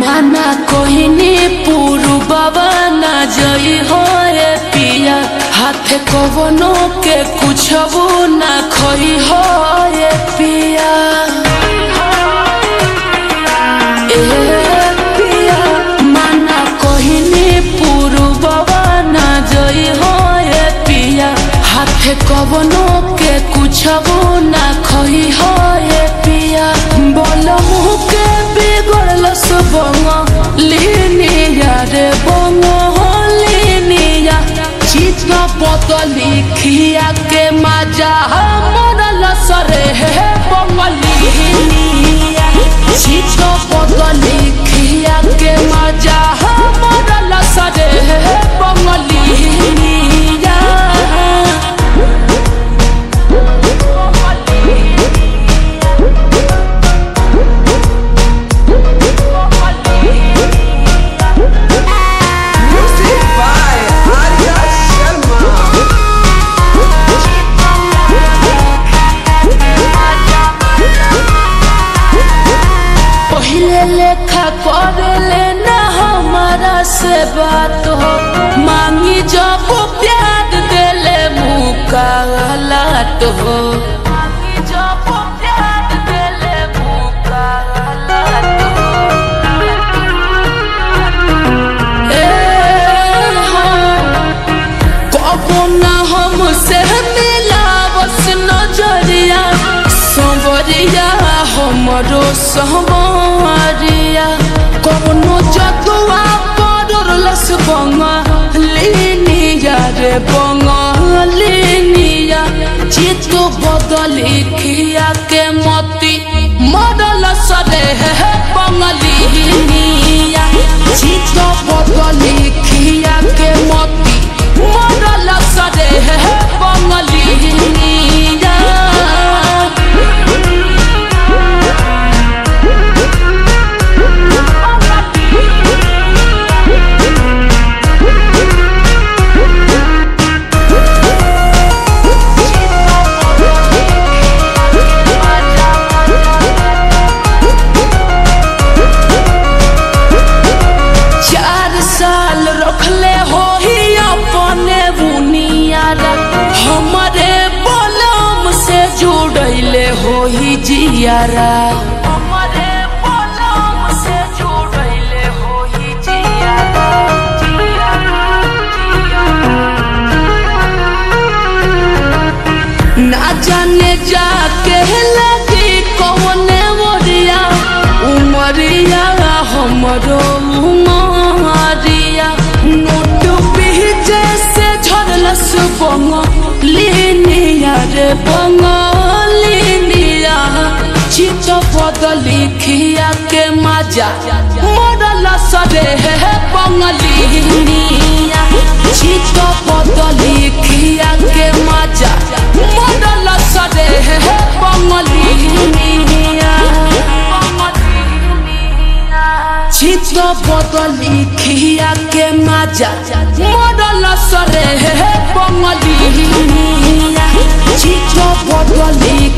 माना कोहिनी पुरु बाबा ना जई हो रे पिया हाथ कवनो के कुछ ना खई हो रे पिया ए बदली पहले लेखा करले ना हमारा से बात हो। मांगी जब प्यार देले हालात हो। ए लिनिया हो ही जियारा। हमारे बलम से जुड़ैले हो ही जियारा। ना जाने जाके लगी कौने मोरिया उमरिया हमरो उमरिया। नोट पीछे से झरलस बंग लिनिया रे बंग। के मज़ा मरल सरे हे बदली खिया के मज़ा मरल सरे हे बंगलिनिया चित बदली खिया के मज़ा मरल सरे हे बंगलिनिया चित बदली